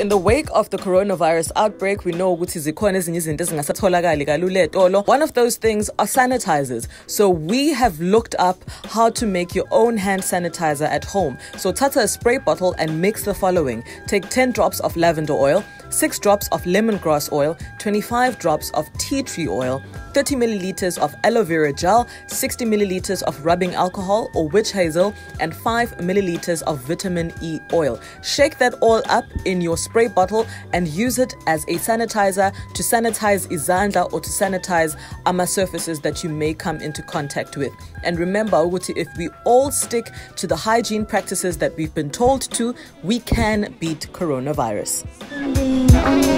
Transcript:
in the wake of the coronavirus outbreak, we know ukuthi zikhona ezinye izinto ezingasatholakali kalula etolo. One of those things are sanitizers. So we have looked up how to make your own hand sanitizer at home. So tata a spray bottle and mix the following. Take 10 drops of lavender oil, 6 drops of lemongrass oil, 25 drops of tea tree oil, 30 milliliters of aloe vera gel, 60 milliliters of rubbing alcohol or witch hazel, and 5 milliliters of vitamin E oil. Shake that all up in your spray bottle and use it as a sanitizer to sanitize izandla or to sanitize ama surfaces that you may come into contact with. And remember, if we all stick to the hygiene practices that we've been told to, we can beat coronavirus. On the